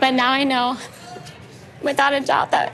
But now I know, without a doubt, that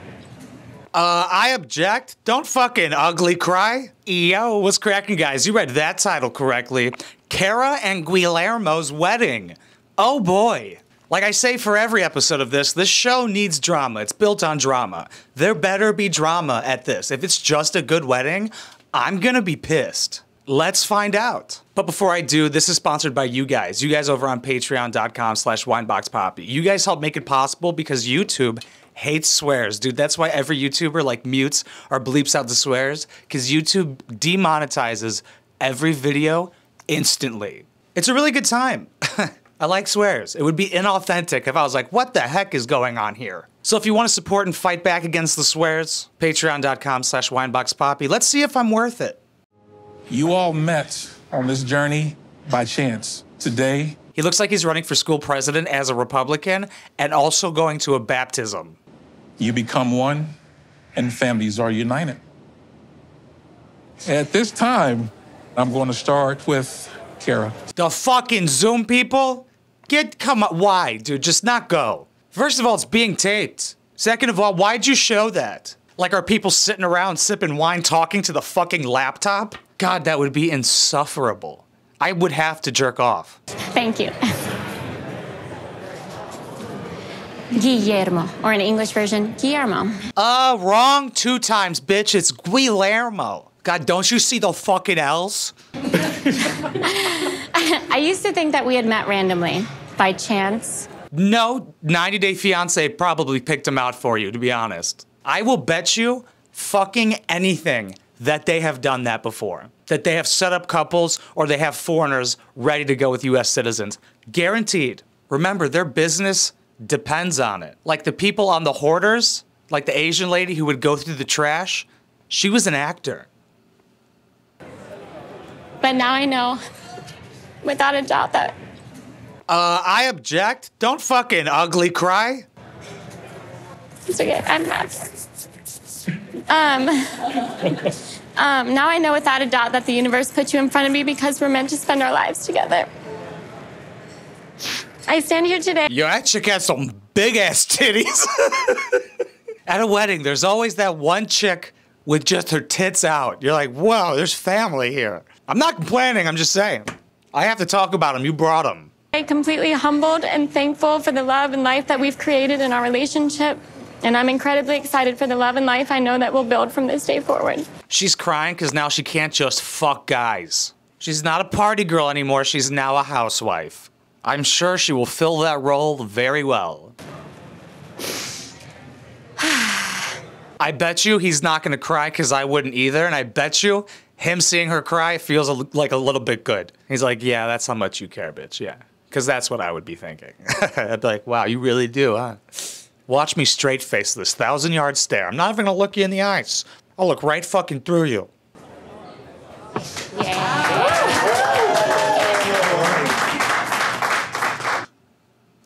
Uh, I object. Don't fucking ugly cry. Yo, what's cracking, guys? You read that title correctly. Kara and Guillermo's wedding. Oh boy. Like I say for every episode of this, this show needs drama. It's built on drama. There better be drama at this. If it's just a good wedding, I'm gonna be pissed. Let's find out. But before I do, this is sponsored by you guys. You guys over on patreon.com slash wineboxpapi. You guys help make it possible because YouTube hates swears, dude. That's why every YouTuber like mutes or bleeps out the swears because YouTube demonetizes every video instantly. It's a really good time. I like swears. It would be inauthentic if I was like, what the heck is going on here? So if you want to support and fight back against the swears, patreon.com slash wineboxpapi. Let's see if I'm worth it. You all met on this journey by chance. Today, He looks like he's running for school president as a Republican and also going to a baptism. you become one and families are united. At this time, I'm going to start with Kara. The fucking Zoom people? Get, come on, why, dude? Just not go. First of all, it's being taped. Second of all, why'd you show that? Like, are people sitting around sipping wine talking to the fucking laptop? God, that would be insufferable. I would have to jerk off. thank you. Guillermo, or in English version, Guillermo. Uh, wrong two times, bitch. It's Guillermo. God, don't you see the fucking L's? I used to think that we had met randomly, by chance. No, 90 Day Fiance probably picked him out for you, to be honest. I will bet you fucking anything that they have done that before. That they have set up couples or they have foreigners ready to go with US citizens. Guaranteed. Remember, their business depends on it. Like the people on the hoarders, like the Asian lady who would go through the trash, she was an actor. But now I know, without a doubt, that Uh, I object. Don't fucking ugly cry. it's okay. I'm not. Um, um, now I know without a doubt that the universe put you in front of me because we're meant to spend our lives together. I stand here today. Yo, that chick has some big ass titties. At a wedding, there's always that one chick with just her tits out. You're like, whoa, there's family here. I'm not complaining, I'm just saying. I have to talk about them. You brought them. completely humbled and thankful for the love and life that we've created in our relationship. And I'm incredibly excited for the love and life I know that we'll build from this day forward. She's crying because now she can't just fuck guys. She's not a party girl anymore, she's now a housewife. I'm sure she will fill that role very well. I bet you he's not gonna cry because I wouldn't either, and I bet you him seeing her cry feels a, like a little bit good. He's like, yeah, that's how much you care, bitch, yeah. Because that's what I would be thinking. I'd be like, wow, you really do, huh? Watch me straight face this thousand yard stare. I'm not even gonna look you in the eyes. I'll look right fucking through you. Yeah.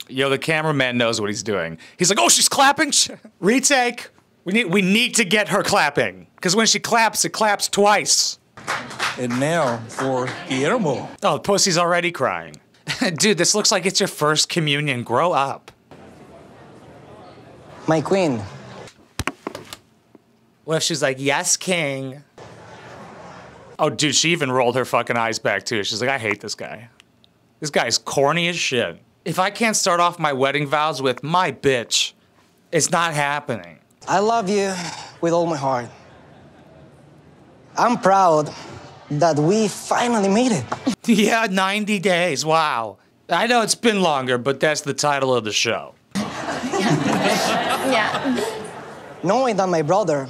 Yo, the cameraman knows what he's doing. He's like, "Oh, she's clapping. Retake. We need we need to get her clapping because when she claps, it claps twice." And now for Guillermo. Oh, the pussy's already crying. Dude, this looks like it's your first communion. Grow up. My queen, What if she's like, "Yes, king"? Oh, dude, she even rolled her fucking eyes back too. She's like, "I hate this guy. This guy's corny as shit." If I can't start off my wedding vows with "my bitch," it's not happening. I love you with all my heart. I'm proud that we finally made it. Yeah, 90 days. Wow. I know it's been longer, but that's the title of the show. Yeah. Knowing that my brother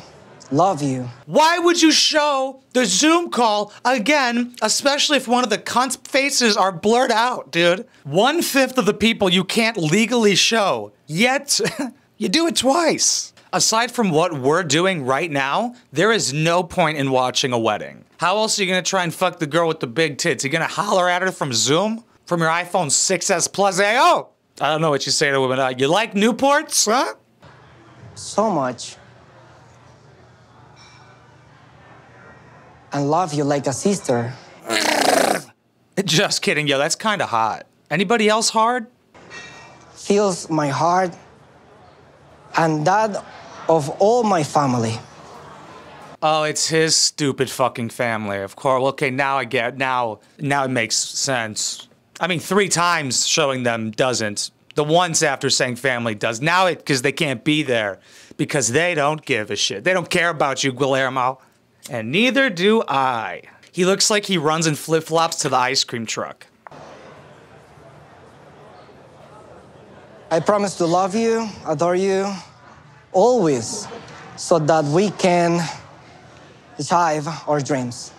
love you. Why would you show the Zoom call again, especially if one of the cunt faces are blurred out, dude? One fifth of the people you can't legally show, yet you do it twice. Aside from what we're doing right now, there is no point in watching a wedding. How else are you gonna try and fuck the girl with the big tits? You gonna holler at her from Zoom? From your iPhone 6S Plus? Hey, oh! I don't know what you say to women. Uh, you like Newports, huh? So much. And love you like a sister. Just kidding, yo. That's kind of hot. Anybody else hard? fills my heart and that of all my family. Oh, it's his stupid fucking family. Of course. Okay, now I get. Now, now it makes sense. I mean, three times showing them doesn't. The once after saying family does. Now it because they can't be there because they don't give a shit. They don't care about you, Guillermo, and neither do I. He looks like he runs in flip flops to the ice cream truck. I promise to love you, adore you, always, so that we can achieve our dreams.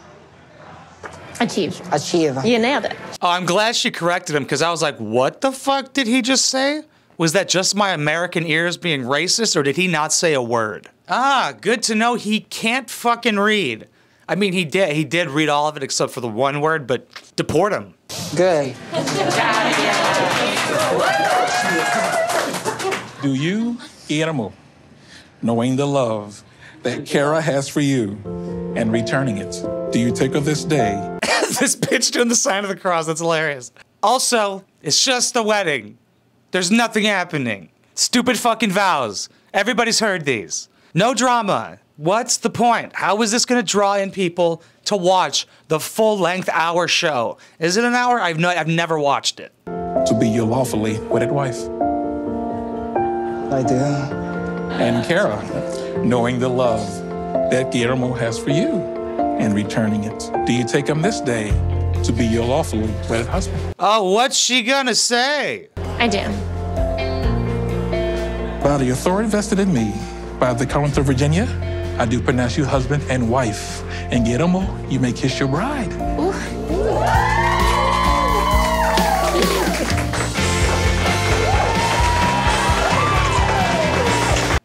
Achieve. Achieve. You nailed it. Oh, I'm glad she corrected him because I was like, what the fuck did he just say? Was that just my American ears being racist or did he not say a word? Ah, good to know he can't fucking read. I mean, he did. He did read all of it except for the one word, but deport him. Good. Do you, Guillermo, knowing the love that Kara has for you and returning it, do you take of this day this bitch doing the sign of the cross. That's hilarious. Also, it's just a wedding. There's nothing happening. Stupid fucking vows. Everybody's heard these. No drama. What's the point? How is this gonna draw in people to watch the full length hour show? Is it an hour? I've no, I've never watched it. to be your lawfully wedded wife? I do. And Kara, knowing the love that Guillermo has for you and returning it, do you take him this day to be your lawfully wedded husband? Oh, what's she gonna say? I do. By the authority vested in me by the Commonwealth of Virginia, I do pronounce you husband and wife. And Guillermo, you may kiss your bride.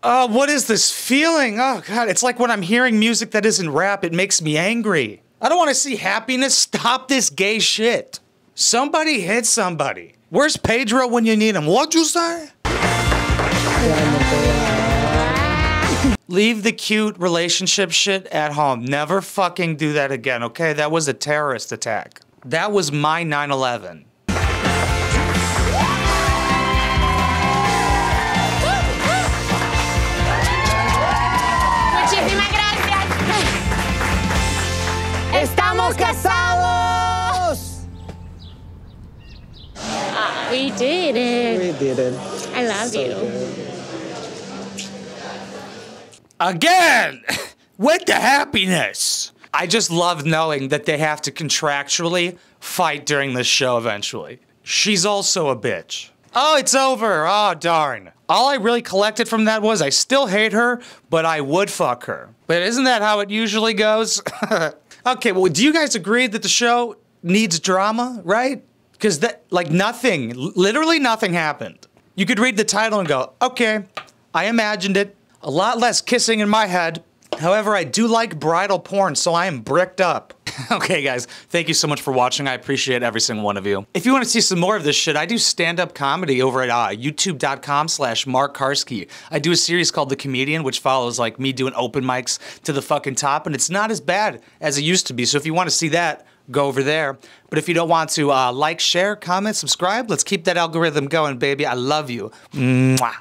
Oh, what is this feeling? Oh god, it's like when I'm hearing music that isn't rap, it makes me angry. I don't want to see happiness. Stop this gay shit. Somebody hit somebody. Where's Pedro when you need him? What'd you say? Leave the cute relationship shit at home. Never fucking do that again, okay? That was a terrorist attack. That was my 9 11. We did it. We did it. I love you. Again! With the happiness! I just love knowing that they have to contractually fight during this show eventually. She's also a bitch. Oh, it's over. Oh, darn. All I really collected from that was I still hate her, but I would fuck her. But isn't that how it usually goes? okay, well, do you guys agree that the show needs drama, right? Because that, like, nothing, literally nothing happened. You could read the title and go, okay, I imagined it. A lot less kissing in my head. However, I do like bridal porn, so I am bricked up. okay, guys, thank you so much for watching. I appreciate every single one of you. If you want to see some more of this shit, I do stand-up comedy over at uh, youtube.com slash Mark Carsky. I do a series called The Comedian, which follows like me doing open mics to the fucking top, and it's not as bad as it used to be. So if you want to see that, go over there. But if you don't want to uh, like, share, comment, subscribe, let's keep that algorithm going, baby. I love you. Mwah.